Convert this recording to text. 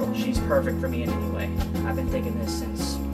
girl. She's perfect for me in any way. I've been thinking this since.